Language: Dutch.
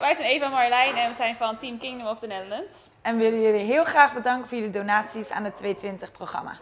Wij zijn Eva en Marjolein en we zijn van Team Kingdom of the Netherlands. En willen jullie heel graag bedanken voor jullie donaties aan het 220-programma.